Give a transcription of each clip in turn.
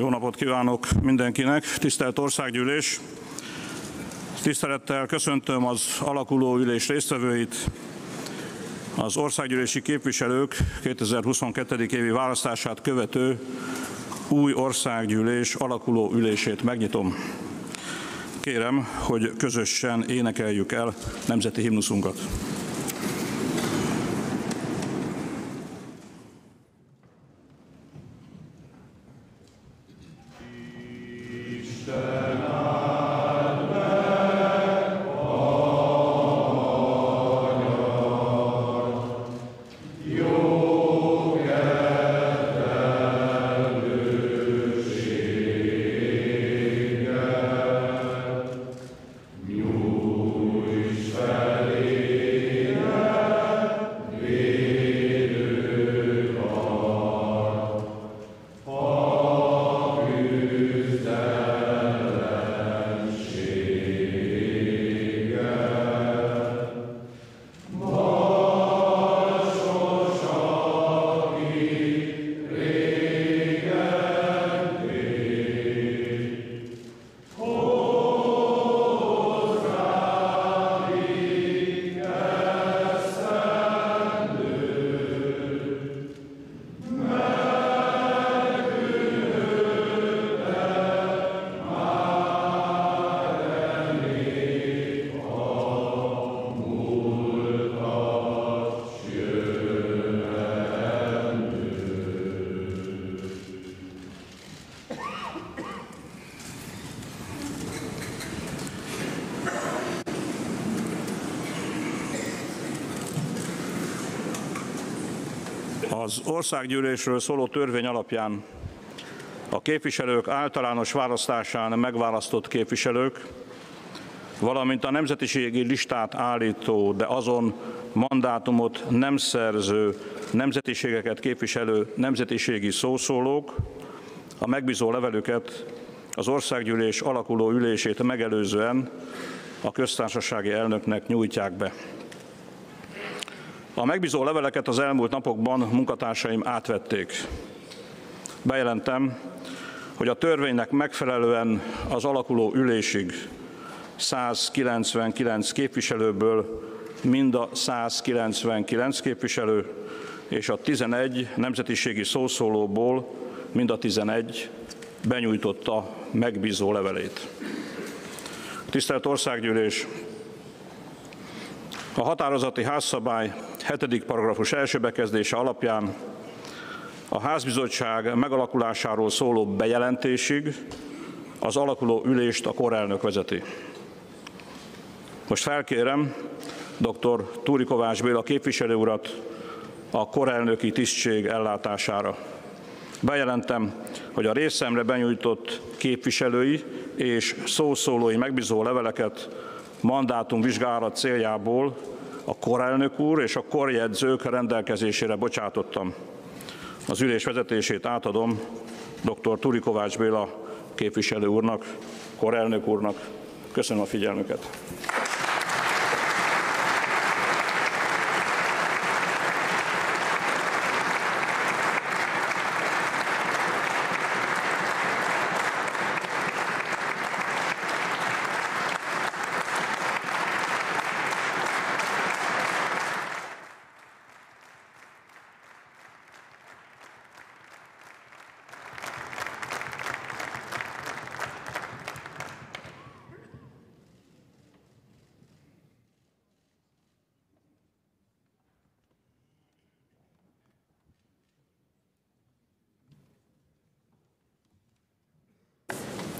Jó napot kívánok mindenkinek, tisztelt országgyűlés! Tisztelettel köszöntöm az alakuló ülés résztvevőit, az országgyűlési képviselők 2022. évi választását követő új országgyűlés alakuló ülését megnyitom. Kérem, hogy közösen énekeljük el nemzeti himnuszunkat. Az országgyűlésről szóló törvény alapján a képviselők általános választásán megválasztott képviselők, valamint a nemzetiségi listát állító, de azon mandátumot nem szerző nemzetiségeket képviselő nemzetiségi szószólók a megbízó levelüket az országgyűlés alakuló ülését megelőzően a köztársasági elnöknek nyújtják be. A megbízó leveleket az elmúlt napokban munkatársaim átvették. Bejelentem, hogy a törvénynek megfelelően az alakuló ülésig 199 képviselőből mind a 199 képviselő és a 11 nemzetiségi szószólóból mind a 11 benyújtotta megbízó levelét. Tisztelt Országgyűlés! A határozati házszabály 7. paragrafus első bekezdése alapján a házbizottság megalakulásáról szóló bejelentésig az alakuló ülést a korelnök vezeti. Most felkérem dr. Túri Kovács Béla képviselő urat a korelnöki tisztség ellátására. Bejelentem, hogy a részemre benyújtott képviselői és szószólói megbízó leveleket mandátum vizsgálat céljából a korelnök úr és a korjegyzők rendelkezésére bocsátottam. Az ülés vezetését átadom dr. Turi Kovács Béla képviselő úrnak, korelnök úrnak. Köszönöm a figyelmüket.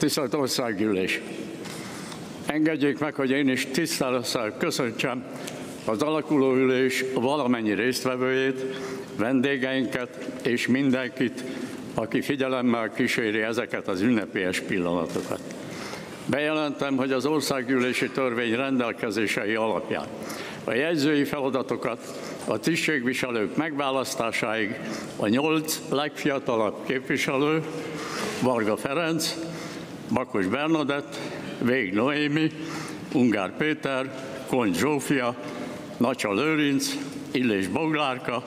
Tisztelt Országgyűlés! Engedjék meg, hogy én is tisztelettel köszöntsem az alakuló ülés valamennyi résztvevőjét, vendégeinket és mindenkit, aki figyelemmel kíséri ezeket az ünnepélyes pillanatokat. Bejelentem, hogy az országgyűlési törvény rendelkezései alapján a jegyzői feladatokat a tisztségviselők megválasztásáig a nyolc legfiatalabb képviselő, Varga Ferenc, Bakos Bernadett, Vég Noémi, Ungár Péter, Kony Zsófia, Nacsa Lőrinc, Illés Boglárka,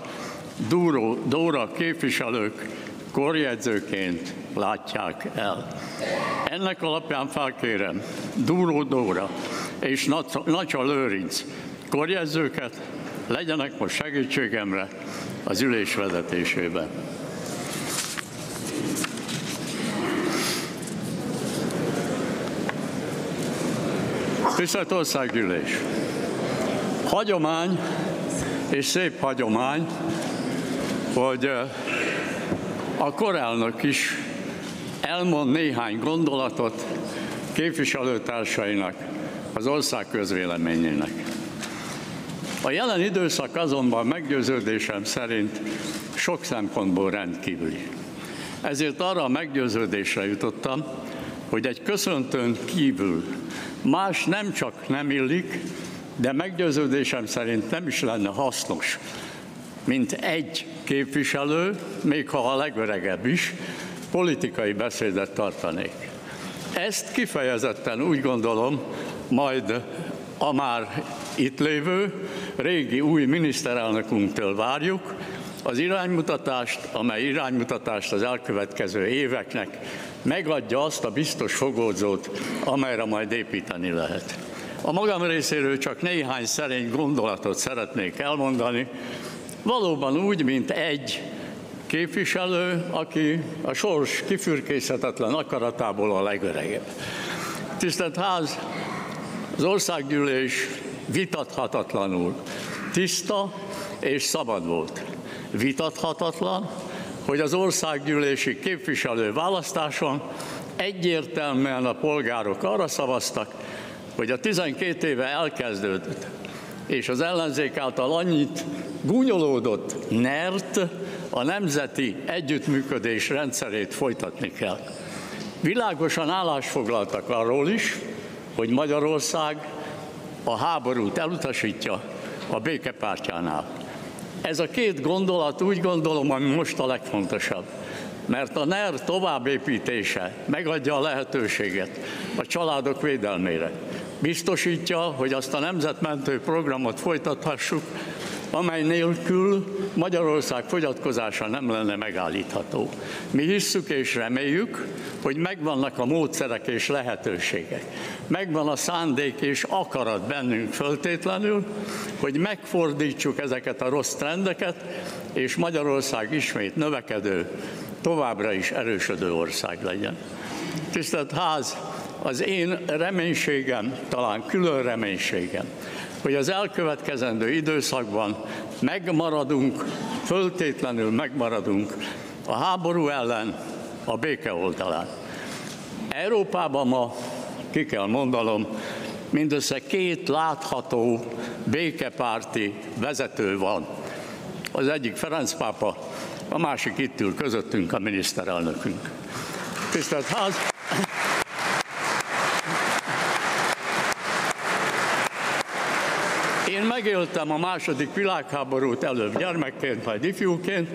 Dúró, Dóra képviselők korjegyzőként látják el. Ennek alapján felkérem Dúró Dóra és Nacsa Lőrinc korjegyzőket, legyenek most segítségemre az ülés vezetésében. Tisztelt Országgyűlés! Hagyomány, és szép hagyomány, hogy a korelnök is elmond néhány gondolatot képviselőtársainak, az ország közvéleményének. A jelen időszak azonban meggyőződésem szerint sok szempontból rendkívüli. Ezért arra a meggyőződésre jutottam, hogy egy köszöntőn kívül más nem csak nem illik, de meggyőződésem szerint nem is lenne hasznos, mint egy képviselő, még ha a legöregebb is, politikai beszédet tartanék. Ezt kifejezetten úgy gondolom, majd a már itt lévő régi új miniszterelnökünktől várjuk, az iránymutatást, amely iránymutatást az elkövetkező éveknek megadja azt a biztos fogódzót, amelyre majd építeni lehet. A magam részéről csak néhány szerény gondolatot szeretnék elmondani, valóban úgy, mint egy képviselő, aki a sors kifürkészhetetlen akaratából a legöregebb. Tisztelt Ház, az országgyűlés vitathatatlanul tiszta és szabad volt. Vitathatatlan, hogy az országgyűlési képviselő választáson egyértelműen a polgárok arra szavaztak, hogy a 12 éve elkezdődött, és az ellenzék által annyit gúnyolódott NERT, a Nemzeti Együttműködés rendszerét folytatni kell. Világosan állásfoglaltak arról is, hogy Magyarország a háborút elutasítja a békepártjánál. Ez a két gondolat úgy gondolom, ami most a legfontosabb mert a NER továbbépítése megadja a lehetőséget a családok védelmére. Biztosítja, hogy azt a nemzetmentő programot folytathassuk, amely nélkül Magyarország fogyatkozása nem lenne megállítható. Mi hisszük és reméljük, hogy megvannak a módszerek és lehetőségek. Megvan a szándék és akarat bennünk föltétlenül, hogy megfordítsuk ezeket a rossz trendeket, és Magyarország ismét növekedő, továbbra is erősödő ország legyen. Tisztelt Ház, az én reménységem, talán külön reménységem, hogy az elkövetkezendő időszakban megmaradunk, föltétlenül megmaradunk a háború ellen, a béke oldalán. Európában ma, ki kell mondanom, mindössze két látható békepárti vezető van. Az egyik Ferenc pápa, a másik itt ül közöttünk a miniszterelnökünk. Tisztelt Ház! Én megéltem a második világháborút előbb gyermekként, majd ifjúként,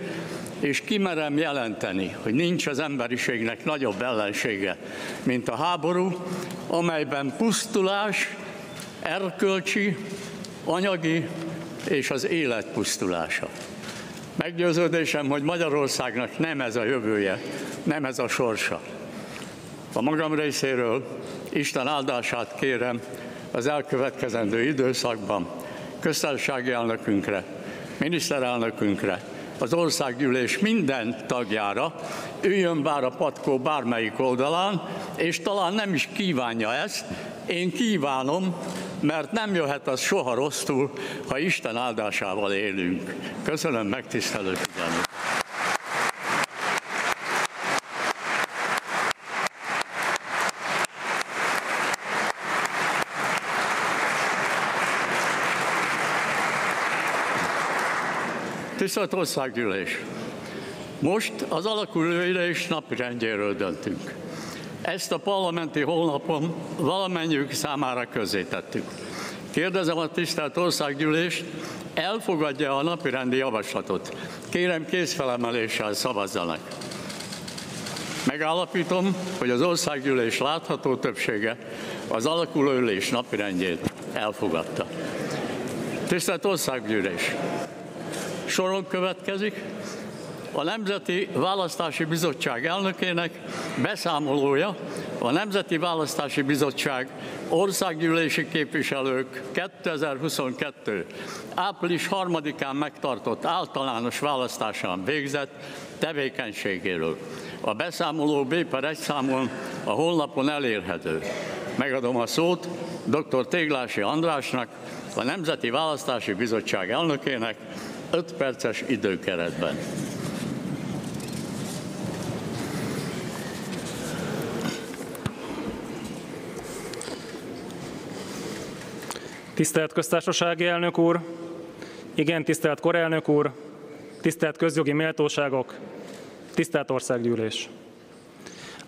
és kimerem jelenteni, hogy nincs az emberiségnek nagyobb ellensége, mint a háború, amelyben pusztulás, erkölcsi, anyagi és az élet pusztulása. Meggyőződésem, hogy Magyarországnak nem ez a jövője, nem ez a sorsa. A magam részéről Isten áldását kérem az elkövetkezendő időszakban köztársasági elnökünkre, miniszterelnökünkre, az országgyűlés minden tagjára, üljön bár a patkó bármelyik oldalán, és talán nem is kívánja ezt, én kívánom, mert nem jöhet az soha rosszul, ha Isten áldásával élünk. Köszönöm megtisztelő figyelmet. Tisztelt Országgyűlés! Most az alakuló ülés napirendjéről döntünk. Ezt a parlamenti honlapon valamennyiük számára tettük. Kérdezem a tisztelt országgyűlést, elfogadja a napirendi javaslatot. Kérem kézfelemeléssel szavazzanak. Megállapítom, hogy az országgyűlés látható többsége az alakuló ülés napirendjét elfogadta. Tisztelt országgyűlés! Soron következik a Nemzeti Választási Bizottság elnökének beszámolója a Nemzeti Választási Bizottság országgyűlési képviselők 2022. április 3-án megtartott általános választásán végzett tevékenységéről. A beszámoló B per 1 számon a honlapon elérhető. Megadom a szót dr. Téglási Andrásnak, a Nemzeti Választási Bizottság elnökének 5 perces időkeretben. Tisztelt Köztársasági Elnök úr, igen, tisztelt Korelnök úr, tisztelt közjogi méltóságok, tisztelt Országgyűlés.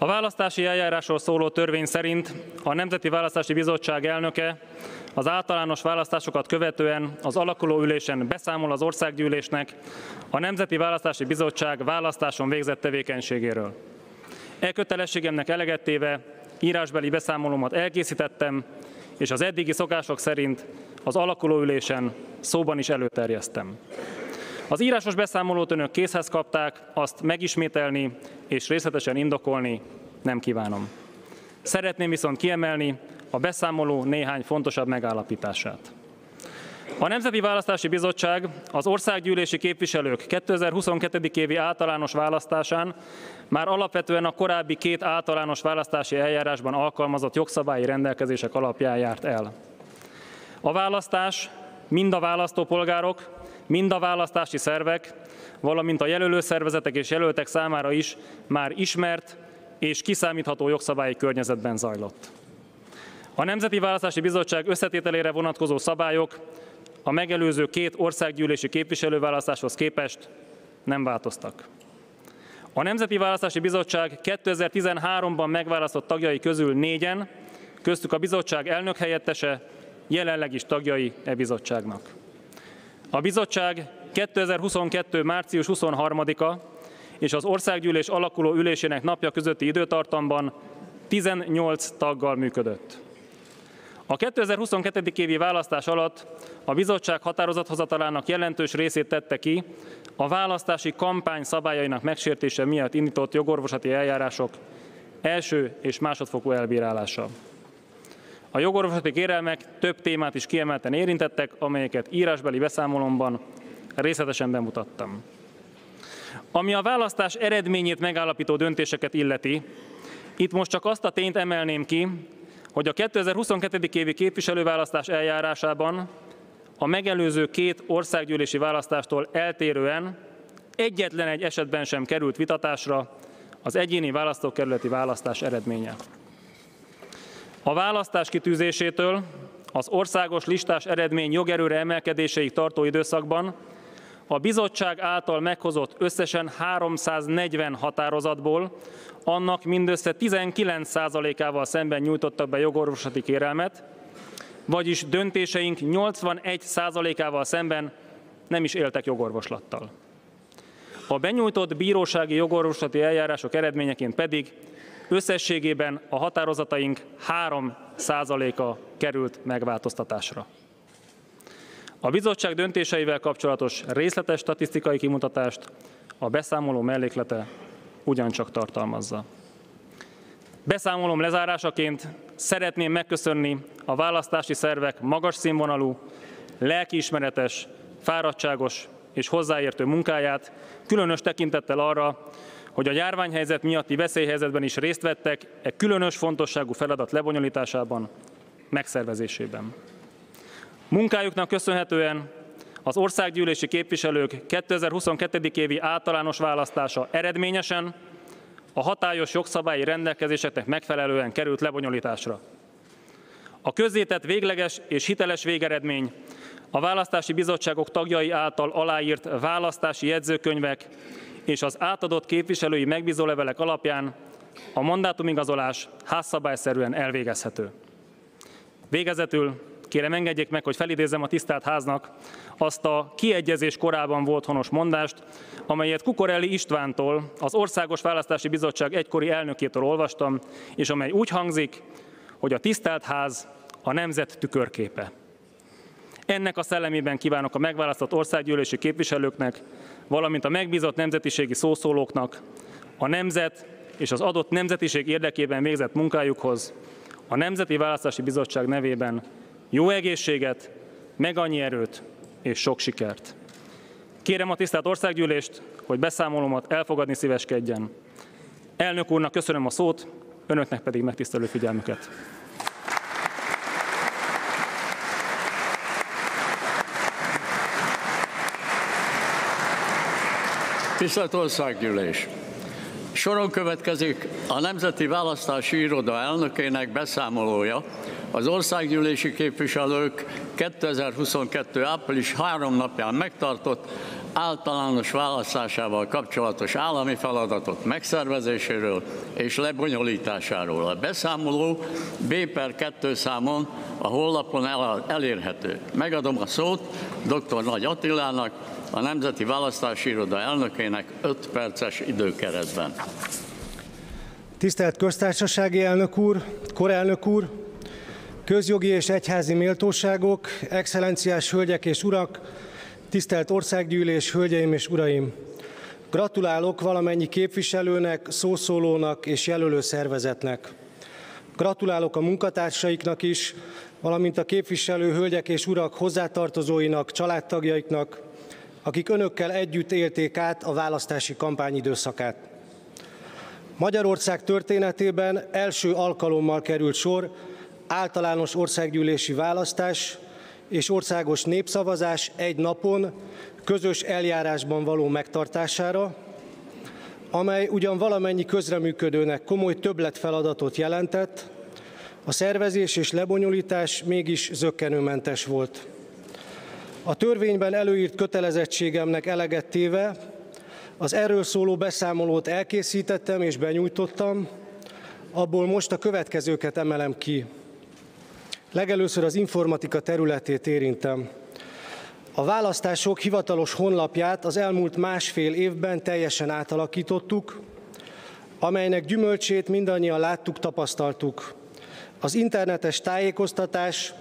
A választási eljárásról szóló törvény szerint a Nemzeti Választási Bizottság elnöke az általános választásokat követően az alakuló ülésen beszámol az országgyűlésnek a Nemzeti Választási Bizottság választáson végzett tevékenységéről. E kötelességemnek eleget írásbeli beszámolomat elkészítettem, és az eddigi szokások szerint az alakuló ülésen szóban is előterjesztem. Az írásos beszámolót önök készhez kapták, azt megismételni és részletesen indokolni nem kívánom. Szeretném viszont kiemelni a beszámoló néhány fontosabb megállapítását. A Nemzeti Választási Bizottság az országgyűlési képviselők 2022. évi általános választásán már alapvetően a korábbi két általános választási eljárásban alkalmazott jogszabályi rendelkezések alapján járt el. A választás mind a választópolgárok, mind a választási szervek, valamint a jelölő szervezetek és jelöltek számára is már ismert és kiszámítható jogszabályi környezetben zajlott. A Nemzeti Választási Bizottság összetételére vonatkozó szabályok a megelőző két országgyűlési képviselőválasztáshoz képest nem változtak. A Nemzeti Választási Bizottság 2013-ban megválasztott tagjai közül négyen, köztük a bizottság elnök helyettese, jelenleg is tagjai e bizottságnak. A bizottság 2022. március 23-a és az országgyűlés alakuló ülésének napja közötti időtartamban 18 taggal működött. A 2022. évi választás alatt a bizottság határozathozatalának jelentős részét tette ki a választási kampány szabályainak megsértése miatt indított jogorvosati eljárások első és másodfokú elbírálása. A jogorvosati kérelmek több témát is kiemelten érintettek, amelyeket írásbeli beszámolomban részletesen bemutattam. Ami a választás eredményét megállapító döntéseket illeti, itt most csak azt a tényt emelném ki, hogy a 2022. évi képviselőválasztás eljárásában a megelőző két országgyűlési választástól eltérően egyetlen egy esetben sem került vitatásra az egyéni választókerületi választás eredménye. A választás kitűzésétől az országos listás eredmény jogerőre emelkedéseig tartó időszakban a bizottság által meghozott összesen 340 határozatból annak mindössze 19%-ával szemben nyújtottak be jogorvoslati kérelmet, vagyis döntéseink 81%-ával szemben nem is éltek jogorvoslattal. A benyújtott bírósági jogorvoslati eljárások eredményeként pedig összességében a határozataink 3%-a került megváltoztatásra. A bizottság döntéseivel kapcsolatos részletes statisztikai kimutatást a beszámoló melléklete ugyancsak tartalmazza. Beszámolom lezárásaként szeretném megköszönni a választási szervek magas színvonalú, lelkiismeretes, fáradtságos és hozzáértő munkáját, különös tekintettel arra, hogy a járványhelyzet miatti veszélyhelyzetben is részt vettek e különös fontosságú feladat lebonyolításában, megszervezésében. Munkájuknak köszönhetően az országgyűlési képviselők 2022. évi általános választása eredményesen, a hatályos jogszabályi rendelkezéseknek megfelelően került lebonyolításra. A közzétett végleges és hiteles végeredmény a választási bizottságok tagjai által aláírt választási jegyzőkönyvek és az átadott képviselői megbízólevelek alapján a mandátumigazolás házszabályszerűen elvégezhető. Végezetül kérem engedjék meg, hogy felidézzem a tisztelt háznak azt a kiegyezés korában volt honos mondást, amelyet Kukorelli Istvántól, az Országos Választási Bizottság egykori elnökétől olvastam, és amely úgy hangzik, hogy a tisztelt ház a nemzet tükörképe. Ennek a szellemében kívánok a megválasztott országgyűlési képviselőknek, valamint a megbízott nemzetiségi szószólóknak, a nemzet és az adott nemzetiség érdekében végzett munkájukhoz, a Nemzeti Választási Bizottság nevében jó egészséget, meg annyi erőt és sok sikert. Kérem a tisztelt országgyűlést, hogy beszámolomat elfogadni szíveskedjen. Elnök úrnak köszönöm a szót, önöknek pedig megtisztelő figyelmüket. Tisztelt Országgyűlés! Soron következik a Nemzeti Választási Iroda elnökének beszámolója az országgyűlési képviselők 2022. április három napján megtartott általános választásával kapcsolatos állami feladatok megszervezéséről és lebonyolításáról. A beszámoló B per 2 számon a honlapon elérhető. Megadom a szót dr. Nagy Attilának, a Nemzeti Választási Iroda elnökének 5 perces időkeretben. Tisztelt Köztársasági Elnök úr, Korelnök úr, közjogi és egyházi méltóságok, excellenciás hölgyek és urak, tisztelt országgyűlés, hölgyeim és uraim! Gratulálok valamennyi képviselőnek, szószólónak és jelölő szervezetnek. Gratulálok a munkatársaiknak is, valamint a képviselő hölgyek és urak hozzátartozóinak, családtagjaiknak, akik önökkel együtt élték át a választási kampány időszakát. Magyarország történetében első alkalommal került sor általános országgyűlési választás és országos népszavazás egy napon közös eljárásban való megtartására, amely ugyan valamennyi közreműködőnek komoly többletfeladatot jelentett, a szervezés és lebonyolítás mégis zöggenőmentes volt. A törvényben előírt kötelezettségemnek eleget téve az erről szóló beszámolót elkészítettem és benyújtottam, abból most a következőket emelem ki. Legelőször az informatika területét érintem. A választások hivatalos honlapját az elmúlt másfél évben teljesen átalakítottuk, amelynek gyümölcsét mindannyian láttuk, tapasztaltuk. Az internetes tájékoztatás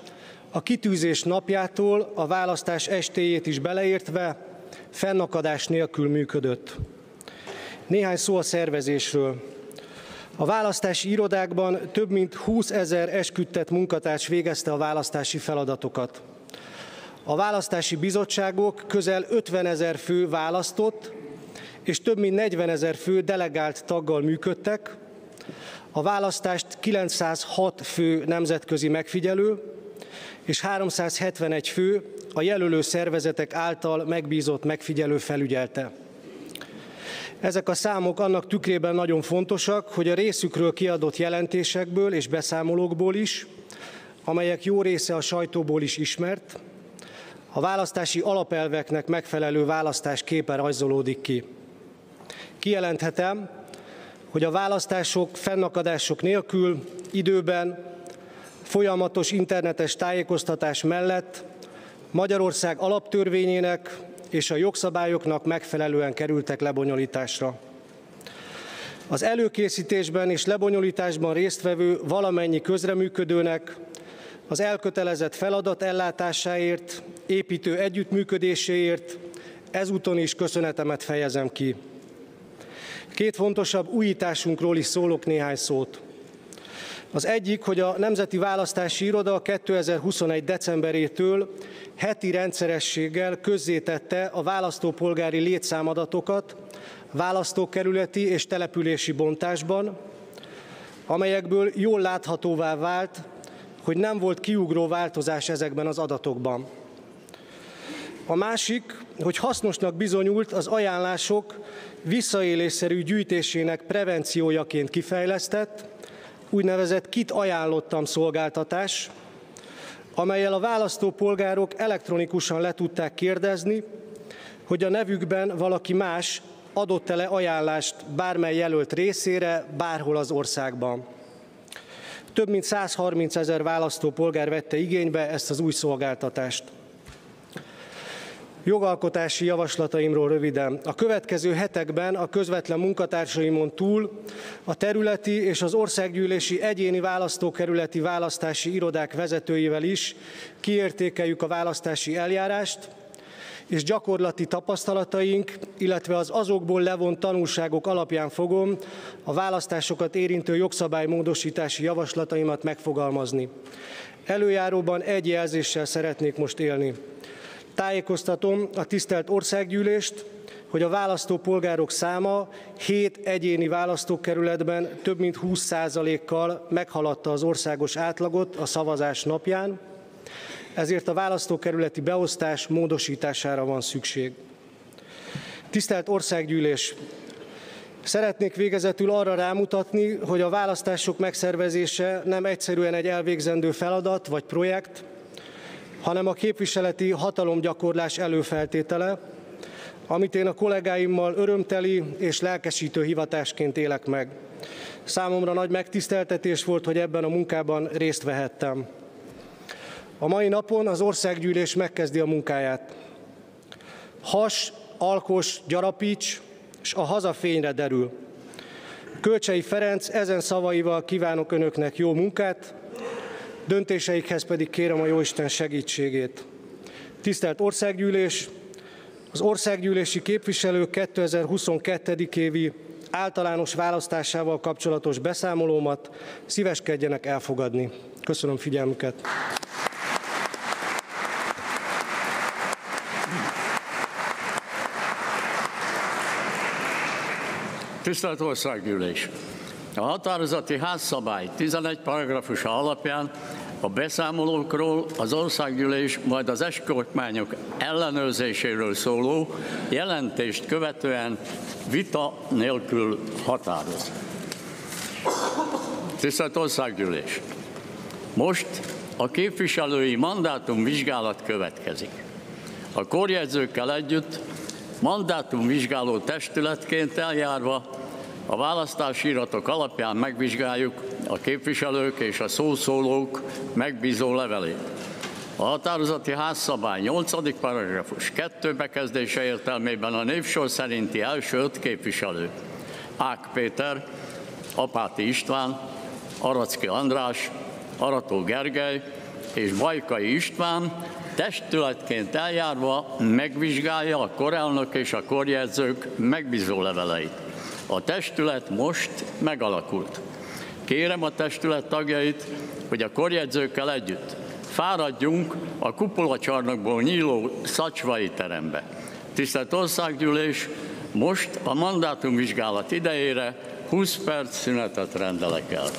a kitűzés napjától a választás estéjét is beleértve fennakadás nélkül működött. Néhány szó a szervezésről. A választási irodákban több mint 20 ezer esküdtett munkatárs végezte a választási feladatokat. A választási bizottságok közel 50 ezer fő választott, és több mint 40 ezer fő delegált taggal működtek. A választást 906 fő nemzetközi megfigyelő, és 371 fő a jelölő szervezetek által megbízott megfigyelő felügyelte. Ezek a számok annak tükrében nagyon fontosak, hogy a részükről kiadott jelentésekből és beszámolókból is, amelyek jó része a sajtóból is ismert, a választási alapelveknek megfelelő választás képe rajzolódik ki. Kijelenthetem, hogy a választások fennakadások nélkül időben folyamatos internetes tájékoztatás mellett Magyarország alaptörvényének és a jogszabályoknak megfelelően kerültek lebonyolításra. Az előkészítésben és lebonyolításban résztvevő valamennyi közreműködőnek az elkötelezett feladat ellátásáért, építő együttműködéséért ezúton is köszönetemet fejezem ki. Két fontosabb újításunkról is szólok néhány szót. Az egyik, hogy a Nemzeti Választási Iroda 2021. decemberétől heti rendszerességgel közzétette a választópolgári létszámadatokat választókerületi és települési bontásban, amelyekből jól láthatóvá vált, hogy nem volt kiugró változás ezekben az adatokban. A másik, hogy hasznosnak bizonyult az ajánlások visszaélésszerű gyűjtésének prevenciójaként kifejlesztett, úgynevezett kit ajánlottam szolgáltatás, amelyel a választópolgárok elektronikusan le tudták kérdezni, hogy a nevükben valaki más adott-e le ajánlást bármely jelölt részére, bárhol az országban. Több mint 130 ezer választópolgár vette igénybe ezt az új szolgáltatást. Jogalkotási javaslataimról röviden. A következő hetekben a közvetlen munkatársaimon túl a területi és az országgyűlési egyéni választókerületi választási irodák vezetőivel is kiértékeljük a választási eljárást, és gyakorlati tapasztalataink, illetve az azokból levont tanulságok alapján fogom a választásokat érintő jogszabálymódosítási javaslataimat megfogalmazni. Előjáróban egy jelzéssel szeretnék most élni. Tájékoztatom a tisztelt országgyűlést, hogy a választópolgárok száma 7 egyéni választókerületben több mint 20%-kal meghaladta az országos átlagot a szavazás napján, ezért a választókerületi beosztás módosítására van szükség. Tisztelt Országgyűlés! Szeretnék végezetül arra rámutatni, hogy a választások megszervezése nem egyszerűen egy elvégzendő feladat vagy projekt, hanem a képviseleti hatalomgyakorlás előfeltétele, amit én a kollégáimmal örömteli és lelkesítő hivatásként élek meg. Számomra nagy megtiszteltetés volt, hogy ebben a munkában részt vehettem. A mai napon az országgyűlés megkezdi a munkáját. Has, alkos, gyarapíts, és a haza fényre derül. Kölcsei Ferenc ezen szavaival kívánok önöknek jó munkát, döntéseikhez pedig kérem a Jóisten segítségét. Tisztelt Országgyűlés! Az országgyűlési képviselők 2022. évi általános választásával kapcsolatos beszámolómat szíveskedjenek elfogadni. Köszönöm figyelmüket! Tisztelt Országgyűlés! A határozati házszabály 11 paragrafusa alapján a beszámolókról az országgyűlés majd az eskormányok ellenőrzéséről szóló jelentést követően vita nélkül határoz. Tisztelt Országgyűlés! Most a képviselői mandátum vizsgálat következik. A korjegyzőkkel együtt mandátumvizsgáló testületként eljárva a választási iratok alapján megvizsgáljuk a képviselők és a szószólók megbízó levelét. A határozati házszabály 8. paragrafus 2 bekezdése értelmében a névsor szerinti első öt képviselő Ák Péter, Apáti István, Aracki András, Arató Gergely és Bajkai István testületként eljárva megvizsgálja a korelnök és a korjegyzők megbízó leveleit. A testület most megalakult. Kérem a testület tagjait, hogy a korjegyzőkkel együtt fáradjunk a kupolacsarnokból nyíló szacsvai terembe. Tisztelt Országgyűlés, most a mandátumvizsgálat idejére 20 perc szünetet rendelek el.